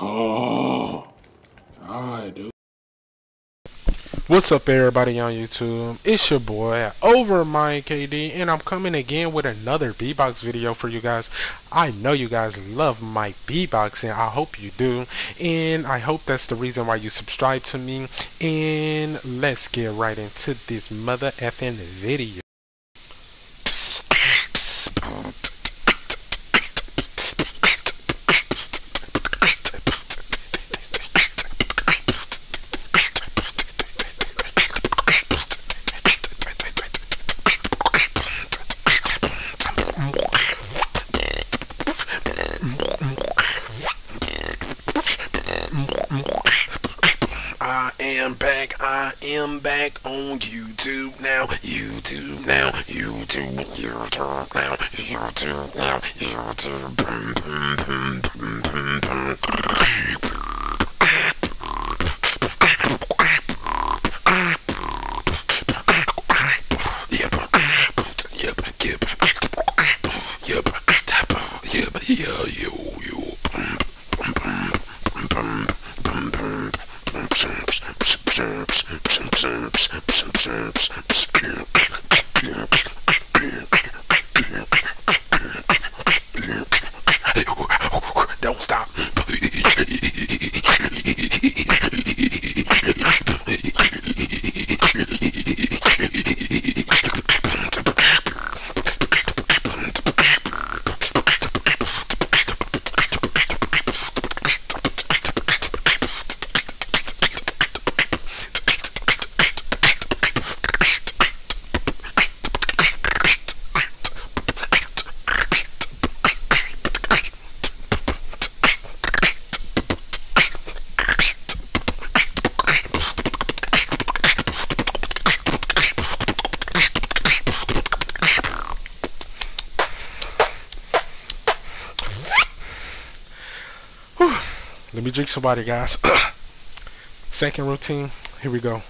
Oh, I do. What's up, everybody on YouTube? It's your boy Over Mike KD, and I'm coming again with another beatbox video for you guys. I know you guys love my beatboxing. I hope you do, and I hope that's the reason why you subscribe to me. And let's get right into this mother effing video. I am back, I am back on YouTube now, YouTube now, YouTube, YouTube now, YouTube now, YouTube, Don't stop. Let me drink somebody, guys. Second routine. Here we go.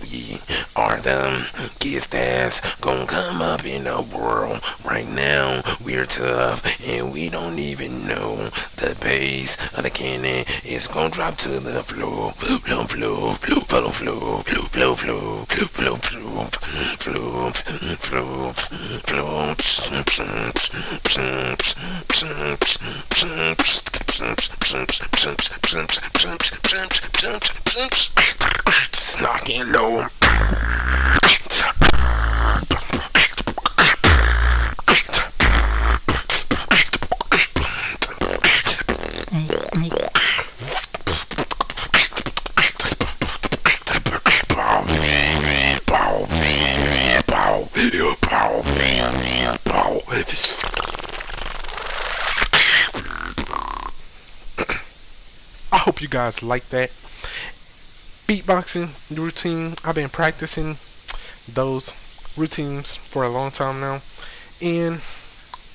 We are the kids that's gonna come up in the world. Right now, we're tough and we don't even know the bass of the cannon is gonna drop to the floor. Bloom, floor, bloom, floor, floor, bloom, bloom, floor, bloom, floor, floor, floor, floor, Knocking low. I hope you guys like that beatboxing routine. I've been practicing those routines for a long time now, and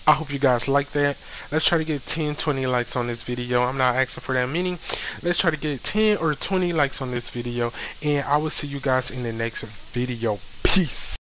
I hope you guys like that. Let's try to get 10 20 likes on this video. I'm not asking for that many. Let's try to get 10 or 20 likes on this video, and I will see you guys in the next video. Peace.